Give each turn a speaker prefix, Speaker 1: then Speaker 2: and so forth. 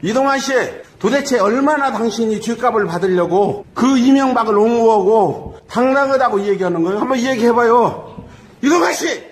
Speaker 1: 이동환 씨, 도대체 얼마나 당신이 죗값을 받으려고 그 이명박을 옹호하고 당당하다고 얘기하는 거예요? 한번 얘기해봐요. 이동환 씨!